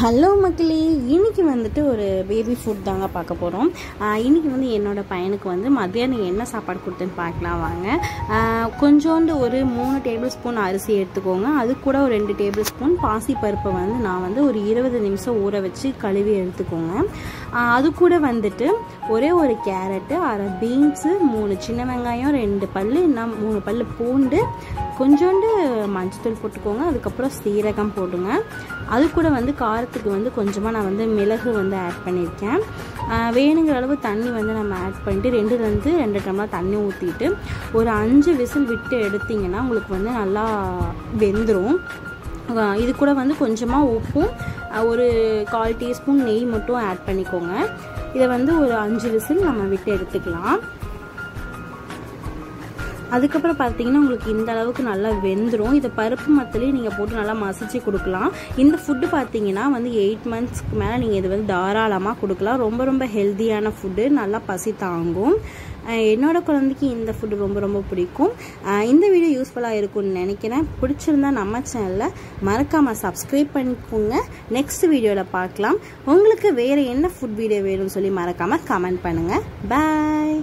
Hello மக்களே. இன்னைக்கு வந்துட்டு ஒரு பேபி ஃபுட் தாங்க பார்க்க போகிறோம் இன்னைக்கு வந்து என்னோட பையனுக்கு வந்து மத்தியானம் என்ன சாப்பாடு கொடுத்தேன்னு பார்க்கலாம் வாங்க. கொஞ்சோண்டு ஒரு மூணு டேபிள் ஸ்பூன் அரிசி எடுத்துக்கோங்க. அது கூட ஒரு ரெண்டு டேபிள் ஸ்பூன் பாசிப்பருப்பை வந்து நான் வந்து ஒரு இருபது நிமிஷம் ஊற வச்சு கழுவி எடுத்துக்கோங்க. அது கூட வந்துட்டு ஒரே ஒரு கேரட்டு அரை பீன்ஸு மூணு சின்ன வெங்காயம் ரெண்டு பல் இன்னும் மூணு பல் பூண்டு கொஞ்சோண்டு மஞ்சத்தூள் போட்டுக்கோங்க. அதுக்கப்புறம் சீரகம் போடுங்க. அது கூட வந்து காரத்துக்கு வந்து கொஞ்சமாக நான் வந்து மிளகு வந்து ஆட் பண்ணியிருக்கேன். வேணுங்கிற அளவு தண்ணி வந்து நம்ம ஆட் பண்ணிட்டு ரெண்டுலேருந்து ரெண்டு டம்ளர் தண்ணி ஊற்றிட்டு ஒரு அஞ்சு விசில் விட்டு எடுத்திங்கன்னா உங்களுக்கு வந்து நல்லா வெந்துடும் இது கூட வந்து கொஞ்சமாக உப்பும் ஒரு கால் டீஸ்பூன் நெய் மட்டும் ஆட் பண்ணிக்கோங்க. இதை வந்து ஒரு அஞ்சு விசில் நம்ம விட்டு எடுத்துக்கலாம். அதுக்கப்புறம் பார்த்தீங்கன்னா உங்களுக்கு இந்த அளவுக்கு நல்லா வெந்துடும் இதை பருப்பு மத்திலையும் நீங்கள் போட்டு நல்லா மசிச்சு கொடுக்கலாம். இந்த ஃபுட்டு பார்த்தீங்கன்னா வந்து எயிட் மந்த்ஸ்க்கு மேலே நீங்கள் இது வந்து தாராளமாக கொடுக்கலாம். ரொம்ப ரொம்ப ஹெல்த்தியான ஃபுட்டு நல்லா பசி தாங்கும். என்னோடய என்னோட குழந்தைக்கு இந்த ஃபுட்டு ரொம்ப ரொம்ப பிடிக்கும். இந்த வீடியோ யூஸ்ஃபுல்லாக இருக்கும்னு நினைக்கிறேன். பிடிச்சிருந்தா நம்ம சேனலில் மறக்காமல் சப்ஸ்கிரைப் பண்ணிக்கோங்க. நெக்ஸ்ட் வீடியோவில் பார்க்கலாம். உங்களுக்கு வேறு என்ன ஃபுட் வீடியோ வேணும்னு சொல்லி மறக்காமல் கமெண்ட் பண்ணுங்கள் பாய்